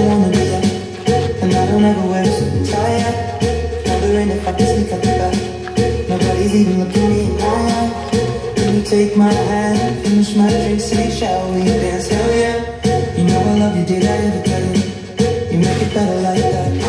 And I don't ever wear a suit and tie. Out if I can sneak out the back Nobody's even looking me in my Can you take my hand, finish my drink, say shall we dance, hell yeah. You know I love you, did I ever tell you? You make it better like that.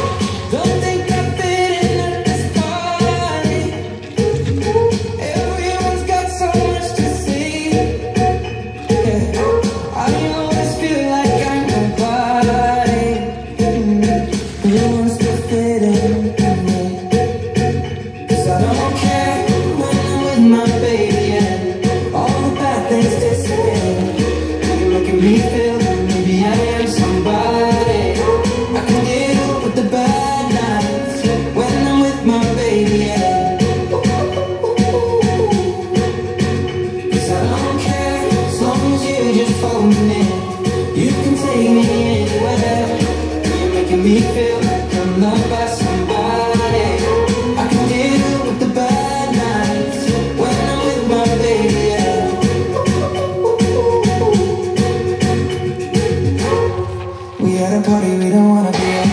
You can take me anywhere. You're making me feel like I'm loved We at a party we don't wanna be at.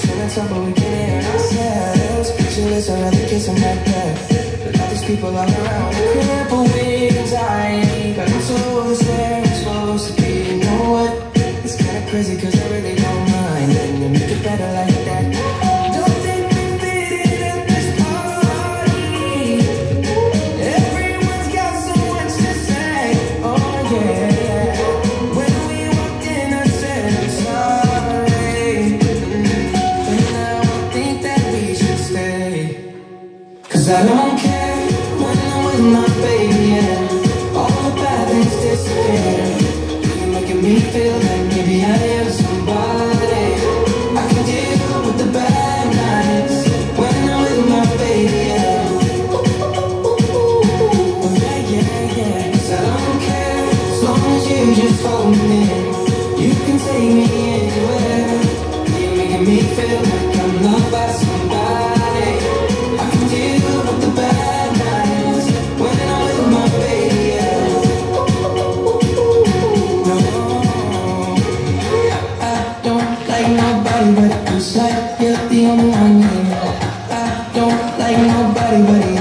To talk but we can't hear ourselves. Pictureless, I'd rather kiss like that. But all these people all around, they cripple with anxiety. But I'm told it's where I'm supposed to be. You know what? It's kinda crazy cause I really don't mind. And you make it better like that. Cause I don't care when I'm with my baby and all the bad things disappear. You're making me feel like maybe I am somebody. I can deal with the bad nights when I'm with my baby. and Yeah. Oh, yeah, yeah, yeah. 'Cause I don't care as long as you just hold me near. You can take me anywhere. You're making me feel nobody but you. Like you're the only one. I don't like nobody but you,